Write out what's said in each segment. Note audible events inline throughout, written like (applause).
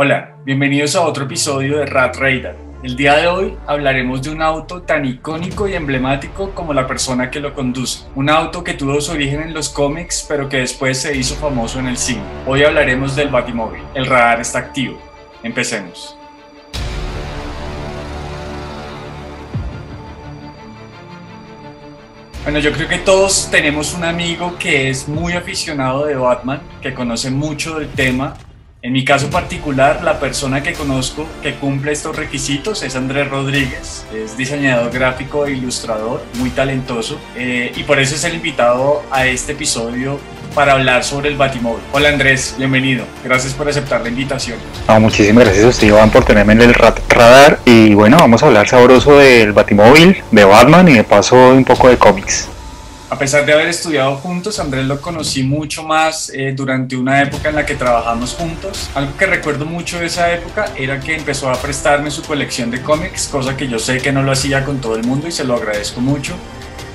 Hola, bienvenidos a otro episodio de Rat Radar. El día de hoy hablaremos de un auto tan icónico y emblemático como la persona que lo conduce. Un auto que tuvo su origen en los cómics, pero que después se hizo famoso en el cine. Hoy hablaremos del Batimóvil. El radar está activo. Empecemos. Bueno, yo creo que todos tenemos un amigo que es muy aficionado de Batman, que conoce mucho del tema en mi caso particular, la persona que conozco que cumple estos requisitos es Andrés Rodríguez. Es diseñador gráfico e ilustrador, muy talentoso, eh, y por eso es el invitado a este episodio para hablar sobre el Batimóvil. Hola Andrés, bienvenido. Gracias por aceptar la invitación. muchísimas gracias a usted, Iván, por tenerme en el radar. Y bueno, vamos a hablar sabroso del Batimóvil, de Batman y de paso un poco de cómics. A pesar de haber estudiado juntos, Andrés lo conocí mucho más eh, durante una época en la que trabajamos juntos. Algo que recuerdo mucho de esa época era que empezó a prestarme su colección de cómics, cosa que yo sé que no lo hacía con todo el mundo y se lo agradezco mucho.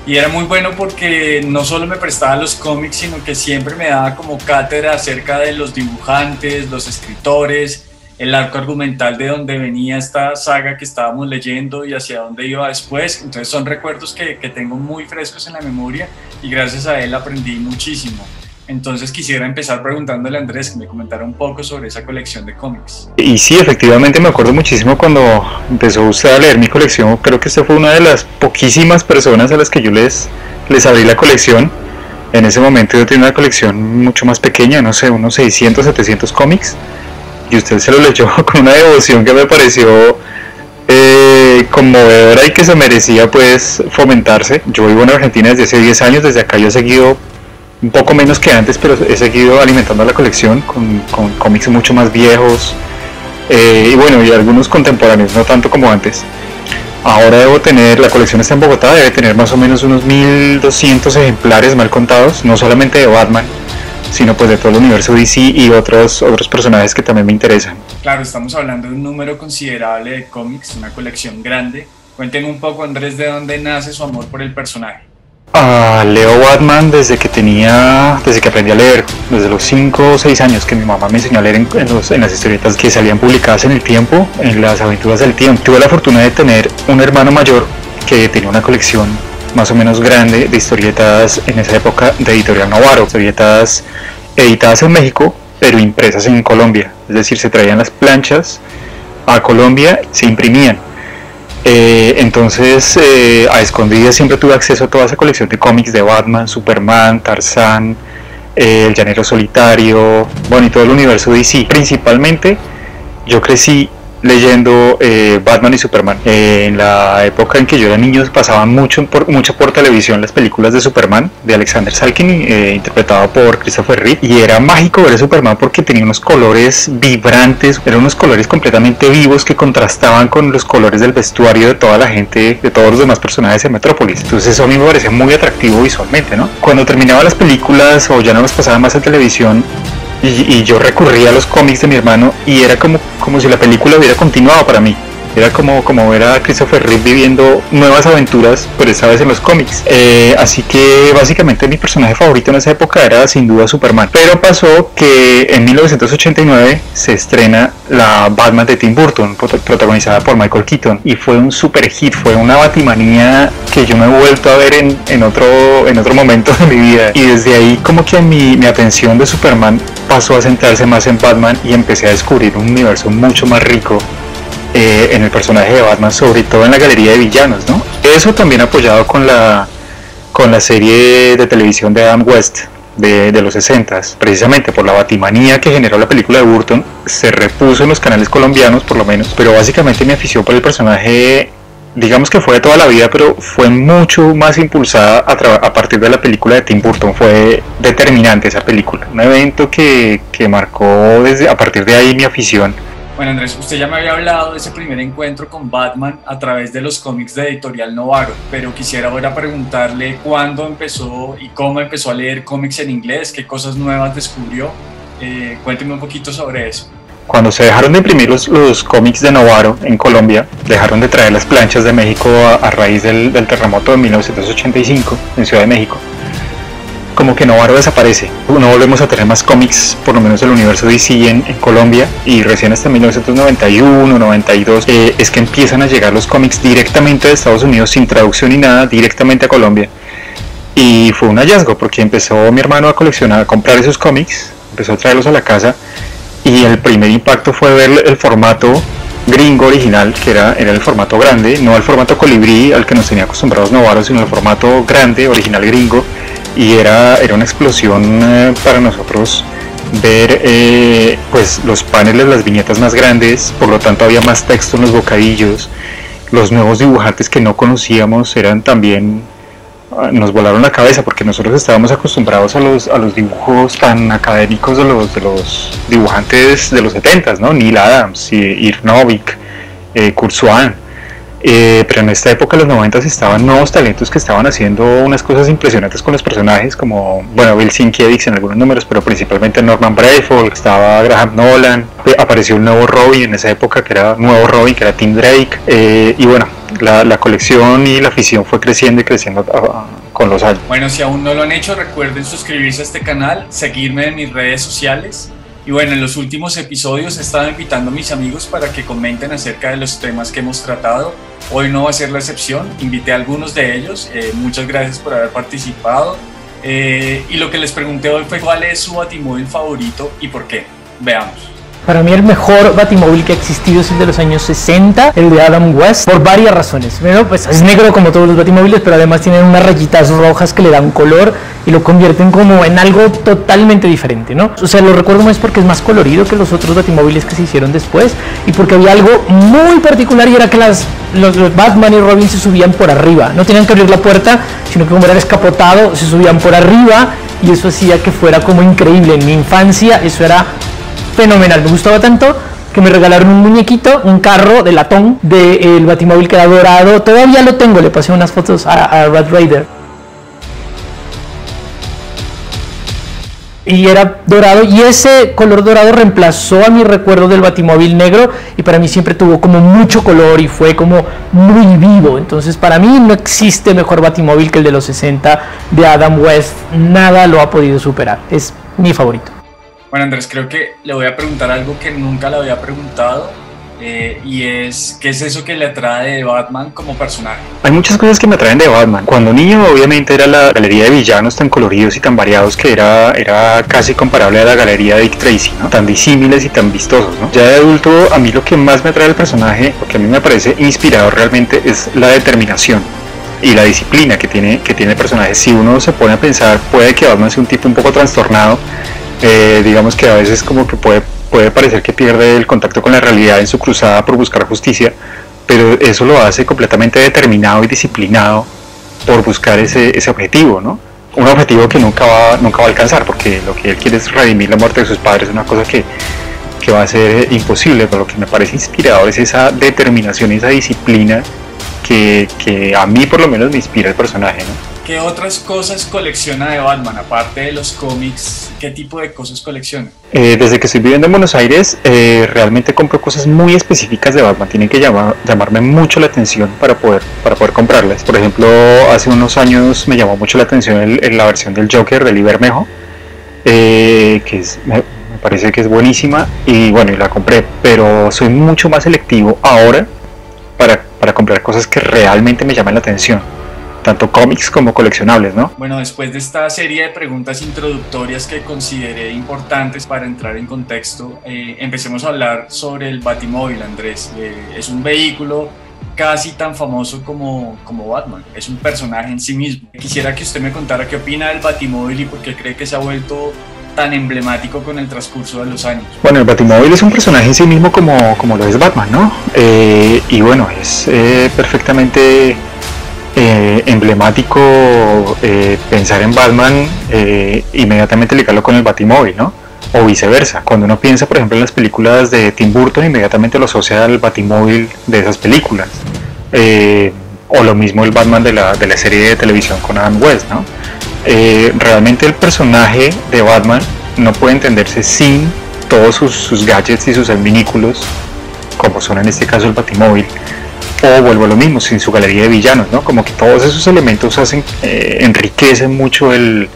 Y era muy bueno porque no solo me prestaba los cómics, sino que siempre me daba como cátedra acerca de los dibujantes, los escritores, el arco argumental de dónde venía esta saga que estábamos leyendo y hacia dónde iba después. Entonces son recuerdos que, que, tengo muy frescos en la memoria y gracias a él aprendí muchísimo. Entonces quisiera empezar preguntándole a Andrés que me comentara un poco sobre esa colección de cómics. Y sí, efectivamente me acuerdo muchísimo cuando empezó usted a leer mi colección. Creo que usted fue una de las poquísimas personas a las que yo les, les abrí la colección. En ese momento yo tenía una colección mucho más pequeña, no sé, unos 600, 700 cómics y usted se lo leyó (laughs) con una devoción que me pareció eh, conmovedora y que se merecía pues fomentarse. Yo vivo en Argentina desde hace 10 años, desde acá yo he seguido un poco menos que antes, pero he seguido alimentando la colección con, cómics mucho más viejos eh, y bueno, y algunos contemporáneos, no tanto como antes. Ahora debo tener, la colección está en Bogotá, debe tener más o menos unos 1200 ejemplares mal contados, no solamente de Batman, sino pues de todo el universo DC y otros, otros personajes que también me interesan. Claro, estamos hablando de un número considerable de cómics, una colección grande. Cuéntenme un poco, Andrés, de dónde nace su amor por el personaje. Ah, leo Batman desde que tenía, desde que aprendí a leer, desde los 5 o 6 años que mi mamá me enseñó a leer en, en, las historietas que salían publicadas en el tiempo, en las aventuras del tiempo. Tuve la fortuna de tener un hermano mayor que tenía una colección más o menos grande de historietas en esa época de Editorial Novaro, historietas editadas en México pero impresas en Colombia, es decir, se traían las planchas a Colombia, se imprimían. Eh, entonces, eh, a escondidas siempre tuve acceso a toda esa colección de cómics de Batman, Superman, Tarzán, eh, El Llanero Solitario, bueno, y todo el universo DC. Principalmente, yo crecí leyendo eh, Batman y Superman. Eh, en la época en que yo era niño pasaban mucho por, mucho por televisión las películas de Superman de Alexander Salkin, eh, interpretado por Christopher Reeve, y era mágico ver a Superman porque tenía unos colores vibrantes, eran unos colores completamente vivos que contrastaban con los colores del vestuario de toda la gente, de todos los demás personajes de Metrópolis. Entonces eso a mí me parecía muy atractivo visualmente, ¿no? Cuando terminaba las películas o ya no las pasaba más en televisión, y, yo recurría a los cómics de mi hermano y era como, como si la película hubiera continuado para mí. Era como, como ver a Christopher Reeve viviendo nuevas aventuras, pero esta vez en los cómics. Eh, así que básicamente mi personaje favorito en esa época era sin duda Superman. Pero pasó que en 1989 se estrena la Batman de Tim Burton, protagonizada por Michael Keaton. Y fue un super hit, fue una batimanía que yo me he vuelto a ver en, en otro, en otro momento de mi vida. Y desde ahí como que mi atención de Superman pasó a centrarse más en Batman y empecé a descubrir un universo mucho más rico eh, en el personaje de Batman, sobre todo en la galería de villanos, ¿no? Eso también apoyado con la, con la serie de televisión de Adam West de, de los 60 precisamente por la batimanía que generó la película de Burton, se repuso en los canales colombianos por lo menos, pero básicamente me afició por el personaje digamos que fue de toda la vida, pero fue mucho más impulsada a, a, partir de la película de Tim Burton. Fue determinante esa película. Un evento que, que marcó desde a partir de ahí mi afición bueno, Andrés, usted ya me había hablado de ese primer encuentro con Batman a través de los cómics de Editorial Novaro, pero quisiera ahora preguntarle cuándo empezó y cómo empezó a leer cómics en inglés, qué cosas nuevas descubrió. Eh, cuénteme un poquito sobre eso. Cuando se dejaron de imprimir los, los cómics de Novaro en Colombia, dejaron de traer las planchas de México a, raíz del, del terremoto de 1985 en Ciudad de México como que Novarro desaparece. No volvemos a tener más cómics, por lo menos el universo DC en, en Colombia, y recién hasta 1991, 92, eh, es que empiezan a llegar los cómics directamente de Estados Unidos sin traducción ni nada, directamente a Colombia. Y fue un hallazgo porque empezó mi hermano a coleccionar, a comprar esos cómics, empezó a traerlos a la casa y el primer impacto fue ver el formato gringo original, que era, era el formato grande, no el formato colibrí al que nos tenía acostumbrados Novaro, sino el formato grande, original gringo, y era, era una explosión eh, para nosotros ver eh, pues los paneles, las viñetas más grandes, por lo tanto había más texto en los bocadillos, los nuevos dibujantes que no conocíamos eran también ah, nos volaron la cabeza porque nosotros estábamos acostumbrados a los, a los dibujos tan académicos de los, de los dibujantes de los 70 ¿no? Neil Adams, Irnovik, eh, eh, pero en esta época, los 90 estaban nuevos talentos que estaban haciendo unas cosas impresionantes con los personajes, como, bueno, Bill Sinkiewicz en algunos números, pero principalmente Norman Brayfold, estaba Graham Nolan, eh, apareció un nuevo Robin en esa época, que era nuevo Robin, que era Tim Drake, eh, y bueno, la, la, colección y la afición fue creciendo y creciendo con los años. Bueno, si aún no lo han hecho, recuerden suscribirse a este canal, seguirme en mis redes sociales y bueno, en los últimos episodios he estado invitando a mis amigos para que comenten acerca de los temas que hemos tratado. Hoy no va a ser la excepción, invité a algunos de ellos. Eh, muchas gracias por haber participado. Eh, y lo que les pregunté hoy fue cuál es su batimóvil favorito y por qué. Veamos. Para mí el mejor batimóvil que ha existido es el de los años 60, el de Adam West, por varias razones. Primero, pues es negro como todos los batimóviles, pero además tiene unas rayitas rojas que le dan color y lo convierten como en algo totalmente diferente, ¿no? O sea, lo recuerdo más porque es más colorido que los otros batimóviles que se hicieron después y porque había algo muy particular y era que las, los, los Batman y Robin se subían por arriba. No tenían que abrir la puerta, sino que como era descapotado, se subían por arriba y eso hacía que fuera como increíble. En mi infancia eso era fenomenal. Me gustaba tanto que me regalaron un muñequito, un carro de latón del Batimóvil que era dorado. Todavía lo tengo, le pasé unas fotos a, a Red Raider. Y era dorado, y ese color dorado reemplazó a mi recuerdo del Batimóvil negro, y para mí siempre tuvo como mucho color y fue como muy vivo. Entonces, para mí no existe mejor Batimóvil que el de los 60 de Adam West. Nada lo ha podido superar. Es mi favorito. Bueno, Andrés, creo que le voy a preguntar algo que nunca le había preguntado. Eh, y es, ¿qué es eso que le atrae de Batman como personaje? Hay muchas cosas que me atraen de Batman. Cuando niño, obviamente, era la galería de villanos tan coloridos y tan variados que era, era casi comparable a la galería de Dick Tracy, ¿no? Tan disímiles y tan vistosos, ¿no? Ya de adulto, a mí lo que más me atrae del personaje, lo que a mí me parece inspirador realmente, es la determinación y la disciplina que tiene, que tiene el personaje. Si uno se pone a pensar, puede que Batman sea un tipo un poco trastornado, eh, digamos que a veces como que puede, puede parecer que pierde el contacto con la realidad en su cruzada por buscar justicia, pero eso lo hace completamente determinado y disciplinado por buscar ese, ese objetivo, ¿no? Un objetivo que nunca va, nunca va a alcanzar, porque lo que él quiere es redimir la muerte de sus padres, es una cosa que, que va a ser imposible, pero lo que me parece inspirador es esa determinación, esa disciplina que, que a mí por lo menos me inspira el personaje, ¿no? ¿Qué otras cosas colecciona de Batman? Aparte de los cómics, ¿qué tipo de cosas colecciona? Eh, desde que estoy viviendo en Buenos Aires, eh, realmente compro cosas muy específicas de Batman. Tienen que llamar, llamarme mucho la atención para poder, para poder comprarlas. Por ejemplo, hace unos años me llamó mucho la atención el, la versión del Joker de Libermejo, eh, que es, me, parece que es buenísima y bueno, y la compré. Pero soy mucho más selectivo ahora para, para comprar cosas que realmente me llaman la atención tanto cómics como coleccionables, ¿no? Bueno, después de esta serie de preguntas introductorias que consideré importantes para entrar en contexto, eh, empecemos a hablar sobre el Batimóvil, Andrés. Eh, es un vehículo casi tan famoso como, como Batman, es un personaje en sí mismo. Quisiera que usted me contara qué opina del Batimóvil y por qué cree que se ha vuelto tan emblemático con el transcurso de los años. Bueno, el Batimóvil es un personaje en sí mismo como, como lo es Batman, ¿no? Eh, y bueno, es eh, perfectamente eh, emblemático eh, pensar en Batman, eh, inmediatamente ligarlo con el Batimóvil, ¿no? O viceversa. Cuando uno piensa, por ejemplo, en las películas de Tim Burton, inmediatamente lo asocia al Batimóvil de esas películas. o lo mismo el Batman de la, de la serie de televisión con Adam West, ¿no? realmente el personaje de Batman no puede entenderse sin todos sus, sus gadgets y sus adminículos, como son en este caso el Batimóvil o vuelvo a lo mismo, sin su galería de villanos, ¿no? Como que todos esos elementos hacen, eh, enriquecen mucho el,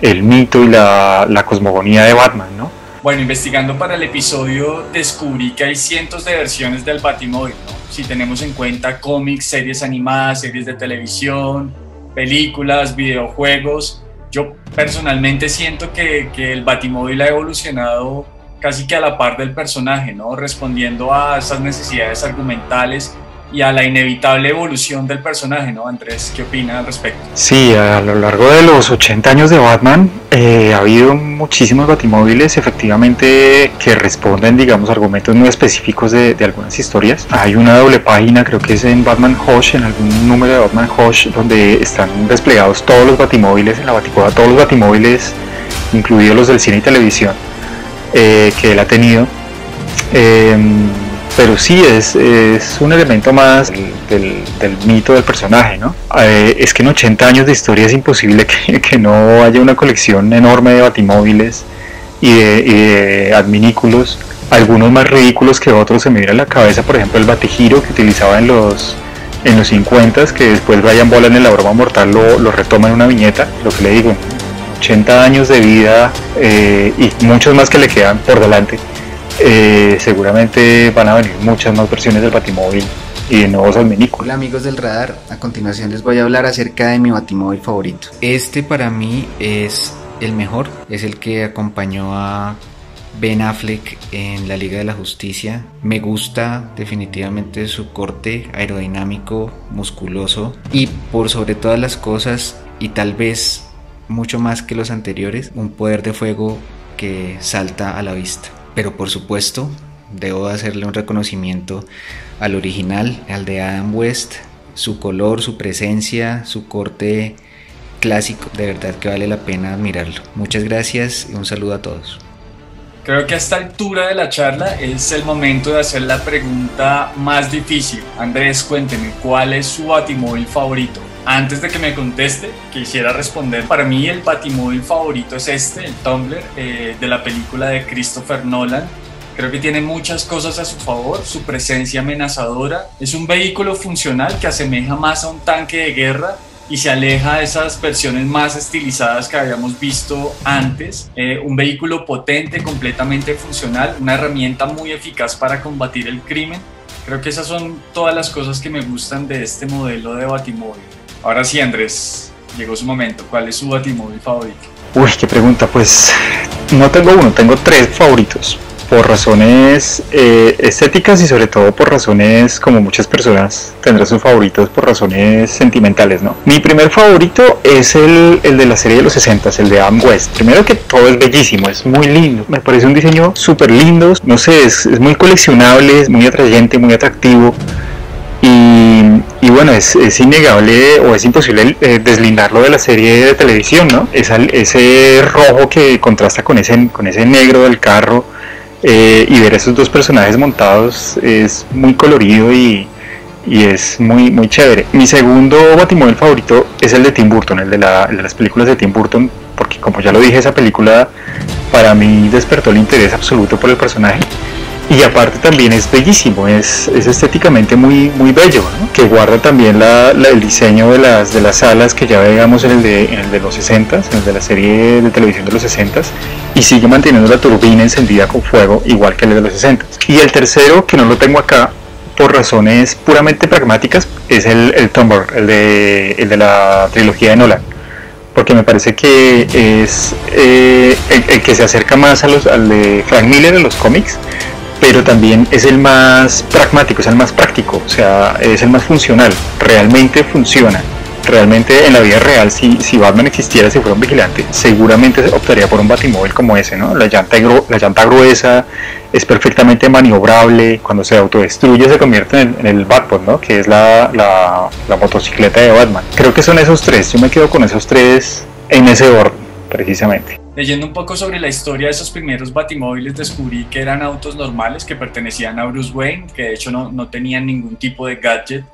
el mito y la, la cosmogonía de Batman, ¿no? Bueno, investigando para el episodio descubrí que hay cientos de versiones del Batimóvil, ¿no? Si tenemos en cuenta cómics, series animadas, series de televisión, películas, videojuegos. Yo personalmente siento que, que el Batimóvil ha evolucionado casi que a la par del personaje, ¿no? Respondiendo a esas necesidades argumentales y a la inevitable evolución del personaje, ¿no? Andrés, ¿qué opina al respecto? Sí, a lo largo de los 80 años de Batman eh, ha habido muchísimos batimóviles efectivamente que responden, digamos, argumentos muy específicos de, algunas historias. Hay una doble página, creo que es en Batman Hush, en algún número de Batman Hush, donde están desplegados todos los batimóviles en la baticuada, todos los batimóviles, incluidos los del cine y televisión, eh, que él ha tenido. Eh, pero sí es, es un elemento más del, mito del personaje, ¿no? Eh, es que en 80 años de historia es imposible que, (laughs) que, no haya una colección enorme de batimóviles y de, y de, adminículos, algunos más ridículos que otros, se me viene a la cabeza, por ejemplo, el batigiro que utilizaba en los en los 50 que después Brian Bolan en la broma mortal lo, lo retoma en una viñeta, lo que le digo, 80 años de vida eh, y muchos más que le quedan por delante eh, seguramente van a venir muchas más versiones del Batimóvil y de nuevos adminículos. Hola amigos del radar, a continuación les voy a hablar acerca de mi Batimóvil favorito. Este para mí es el mejor, es el que acompañó a Ben Affleck en la Liga de la Justicia. Me gusta definitivamente su corte aerodinámico, musculoso y por sobre todas las cosas y tal vez mucho más que los anteriores, un poder de fuego que salta a la vista pero por supuesto debo hacerle un reconocimiento al original, al de Adam West, su color, su presencia, su corte clásico, de verdad que vale la pena admirarlo. Muchas gracias y un saludo a todos. Creo que a esta altura de la charla es el momento de hacer la pregunta más difícil. Andrés, cuénteme, ¿cuál es su batimóvil favorito? Antes de que me conteste, quisiera responder. Para mí el batimóvil favorito es este, el Tumblr, eh, de la película de Christopher Nolan. Creo que tiene muchas cosas a su favor, su presencia amenazadora. Es un vehículo funcional que asemeja más a un tanque de guerra y se aleja de esas versiones más estilizadas que habíamos visto antes. Eh, un vehículo potente, completamente funcional, una herramienta muy eficaz para combatir el crimen. Creo que esas son todas las cosas que me gustan de este modelo de batimóvil. Ahora sí, Andrés, llegó su momento. ¿Cuál es su batimóvil favorito? Uy, qué pregunta. Pues no tengo uno, tengo tres favoritos. Por razones eh, estéticas y sobre todo por razones, como muchas personas tendrán sus favoritos, por razones sentimentales, ¿no? Mi primer favorito es el, el de la serie de los 60, el de Adam West. Primero que todo es bellísimo, es muy lindo. Me parece un diseño súper lindo. No sé, es, muy coleccionable, es muy atrayente, muy atractivo. Y, y, bueno, es, es, innegable o es imposible eh, deslindarlo de la serie de televisión, ¿no? Esa, ese rojo que contrasta con ese, con ese negro del carro eh, y ver esos dos personajes montados es muy colorido y, y, es muy, muy chévere. Mi segundo batimóvil favorito es el de Tim Burton, el de, la, el de las películas de Tim Burton, porque como ya lo dije, esa película para mí despertó el interés absoluto por el personaje y aparte también es bellísimo, es, es estéticamente muy, muy bello, ¿no? que guarda también la, la, el diseño de las, de las alas que ya veíamos en el, de, en el de los 60, en el de la serie de televisión de los 60 y sigue manteniendo la turbina encendida con fuego igual que el de los 60. Y el tercero, que no lo tengo acá por razones puramente pragmáticas, es el, el Tumblr, el de, el de la trilogía de Nolan porque me parece que es eh, el, el, que se acerca más a los, al de Frank Miller en los cómics, pero también es el más pragmático, es el más práctico, o sea, es el más funcional, realmente funciona. Realmente en la vida real, si, Batman existiera, si fuera un vigilante, seguramente optaría por un batimóvil como ese, ¿no? La llanta, la llanta gruesa es perfectamente maniobrable, cuando se autodestruye se convierte en, en el Batbot, ¿no? Que es la, la, la motocicleta de Batman. Creo que son esos tres, yo me quedo con esos tres en ese orden, precisamente. Leyendo un poco sobre la historia de esos primeros batimóviles descubrí que eran autos normales que pertenecían a Bruce Wayne, que de hecho no, no tenían ningún tipo de gadget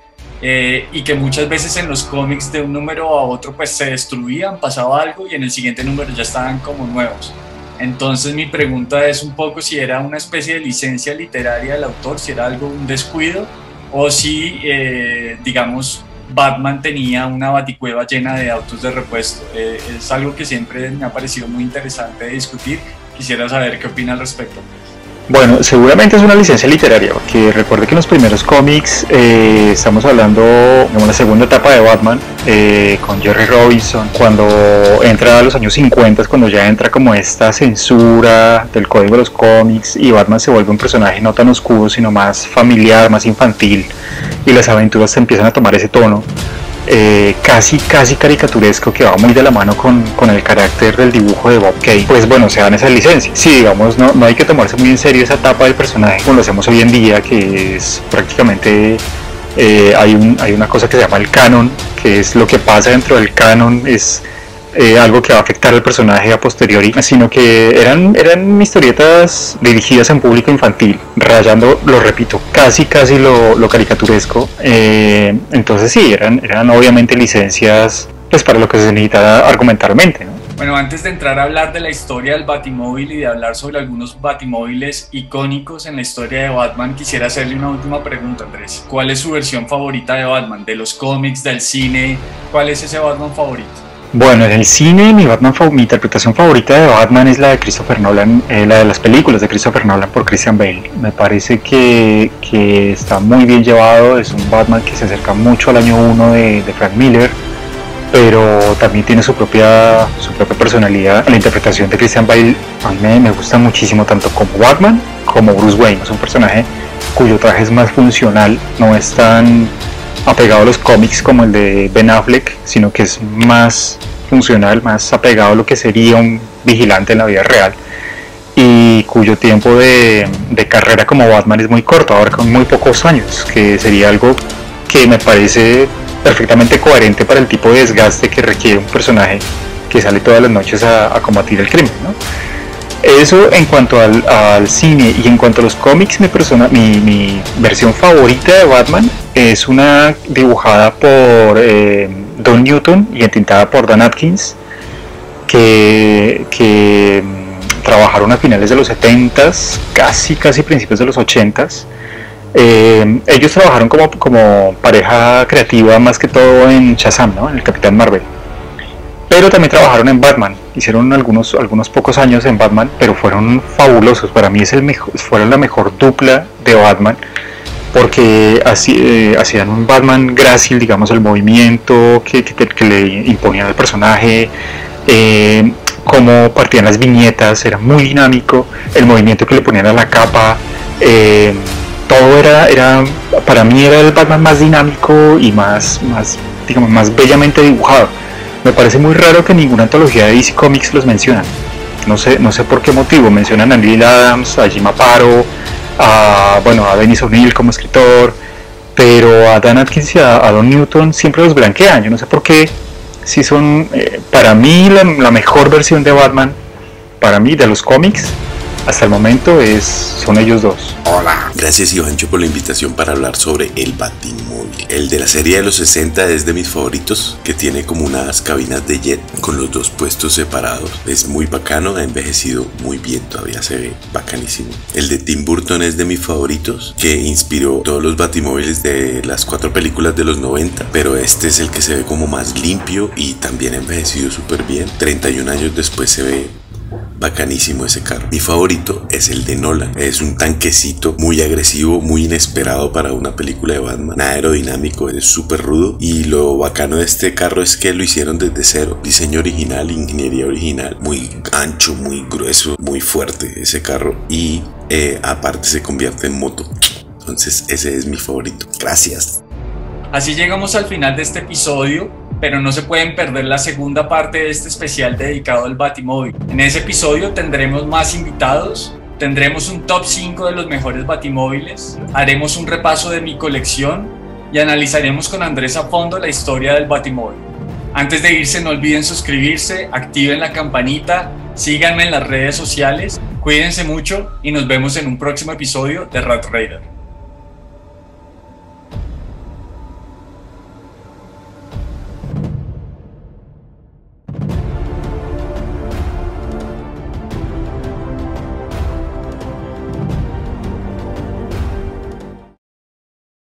eh, y que muchas veces en los cómics de un número a otro pues se destruían, pasaba algo y en el siguiente número ya estaban como nuevos. Entonces mi pregunta es un poco si era una especie de licencia literaria del autor, si era algo, un descuido o si, eh, digamos, Batman tenía una baticueva llena de autos de repuesto. Eh, es algo que siempre me ha parecido muy interesante de discutir. Quisiera saber qué opina al respecto. Bueno, seguramente es una licencia literaria, porque recuerde que en los primeros cómics eh, estamos hablando de una segunda etapa de Batman eh, con Jerry Robinson, cuando entra a los años 50, cuando ya entra como esta censura del código de los cómics y Batman se vuelve un personaje no tan oscuro, sino más familiar, más infantil, y las aventuras se empiezan a tomar ese tono. Eh, casi, casi caricaturesco que va muy de la mano con, con, el carácter del dibujo de Bob Kane, pues bueno, se dan esas licencias. Sí, digamos, no, no hay que tomarse muy en serio esa etapa del personaje como lo hacemos hoy en día, que es prácticamente eh, hay, un, hay una cosa que se llama el canon, que es lo que pasa dentro del canon, es eh, algo que va a afectar al personaje a posteriori, sino que eran, eran historietas dirigidas en público infantil, rayando, lo repito, casi casi lo, lo caricaturesco. Eh, entonces sí, eran, eran obviamente licencias pues para lo que se necesita argumentalmente. Bueno, antes de entrar a hablar de la historia del Batimóvil y de hablar sobre algunos Batimóviles icónicos en la historia de Batman, quisiera hacerle una última pregunta, Andrés. ¿Cuál es su versión favorita de Batman? ¿De los cómics, del cine? ¿Cuál es ese Batman favorito? Bueno, en el cine mi, Batman, mi interpretación favorita de Batman es la de Christopher Nolan, eh, la de las películas de Christopher Nolan por Christian Bale. Me parece que, que, está muy bien llevado, es un Batman que se acerca mucho al año 1 de, Frank Miller, pero también tiene su propia, su propia personalidad. La interpretación de Christian Bale a mí me, me gusta muchísimo, tanto como Batman como Bruce Wayne. Es un personaje cuyo traje es más funcional, no es tan apegado a los cómics como el de Ben Affleck, sino que es más funcional, más apegado a lo que sería un vigilante en la vida real y cuyo tiempo de, carrera como Batman es muy corto, ahora con muy pocos años, que sería algo que me parece perfectamente coherente para el tipo de desgaste que requiere un personaje que sale todas las noches a, combatir el crimen. Eso en cuanto al, cine y en cuanto a los cómics, mi, persona, mi, versión favorita de Batman es una dibujada por eh, Don Newton y entintada por Dan Atkins, que, mm, trabajaron a finales de los 70s, casi, casi principios de los 80s. Eh, ellos trabajaron como, como pareja creativa más que todo en Shazam, ¿no? en el Capitán Marvel. Pero también trabajaron en Batman, hicieron algunos, algunos pocos años en Batman, pero fueron fabulosos. Para mí es el mejor, fueron la mejor dupla de Batman porque eh, hacían un Batman grácil, digamos, el movimiento que, que, le imponían al personaje, eh, cómo partían las viñetas, era muy dinámico, el movimiento que le ponían a la capa, eh, todo era, era, para mí era el Batman más dinámico y más, más, digamos, más bellamente dibujado. Me parece muy raro que ninguna antología de DC Comics los mencionan. No sé, no sé por qué motivo. Mencionan a Neil Adams, a Jim Aparo, a, bueno, a Dennis O'Neill como escritor, pero a Dan Atkins y a, Don Newton siempre los blanquean. Yo no sé por qué, si son, eh, para mí, la, la, mejor versión de Batman, para mí, de los cómics, hasta el momento es, son ellos dos. Hola. Gracias Johancho por la invitación para hablar sobre el Batimóvil. El de la serie de los 60 es de mis favoritos, que tiene como unas cabinas de jet con los dos puestos separados. Es muy bacano, ha envejecido muy bien, todavía se ve bacanísimo. El de Tim Burton es de mis favoritos, que inspiró todos los Batimóviles de las cuatro películas de los 90, pero este es el que se ve como más limpio y también ha envejecido súper bien. 31 años después se ve bacanísimo ese carro. Mi favorito es el de Nolan. Es un tanquecito muy agresivo, muy inesperado para una película de Batman. aerodinámico, es súper rudo. Y lo bacano de este carro es que lo hicieron desde cero. Diseño original, ingeniería original. Muy ancho, muy grueso, muy fuerte ese carro. Y eh, aparte se convierte en moto. Entonces ese es mi favorito. Gracias. Así llegamos al final de este episodio pero no se pueden perder la segunda parte de este especial dedicado al Batimóvil. En ese episodio tendremos más invitados, tendremos un top 5 de los mejores Batimóviles, haremos un repaso de mi colección y analizaremos con Andrés a fondo la historia del Batimóvil. Antes de irse no olviden suscribirse, activen la campanita, síganme en las redes sociales, cuídense mucho y nos vemos en un próximo episodio de Rat Raider.